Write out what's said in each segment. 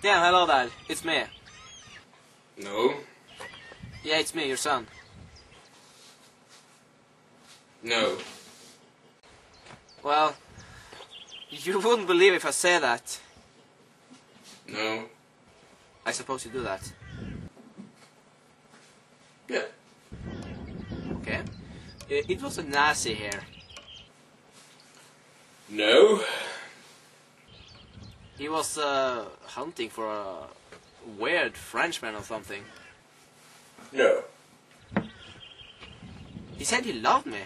Yeah, hello Dad. It's me. No. Yeah, it's me, your son. No. Well, you wouldn't believe if I say that. No. I suppose you do that. Yeah. Okay. It, it was a Nazi here. No. He was uh, hunting for a weird Frenchman or something. No. He said he loved me.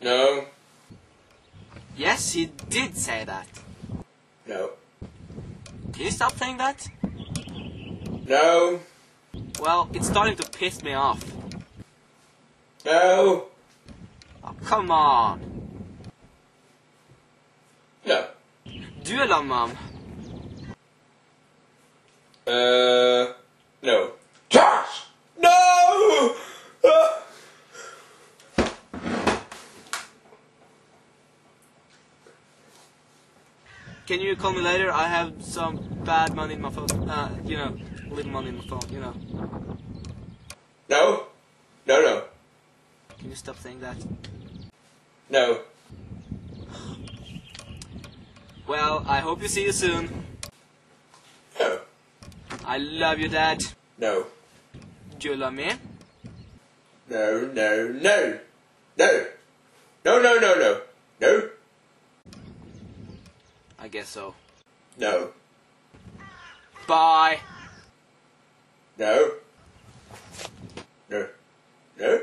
No. Yes, he did say that. No. Can you stop saying that? No. Well, it's starting to piss me off. No. Oh, come on. No. Do you love mom? Uh. No. Josh! No! Ah! Can you call me later? I have some bad money in my phone. Uh, you know, little money in my phone, you know. No. No, no. Can you stop saying that? No. Well, I hope you see you soon. No. I love you, Dad. No. Do you love me? No, no, no. No. No, no, no, no. No. I guess so. No. Bye. No. No. No.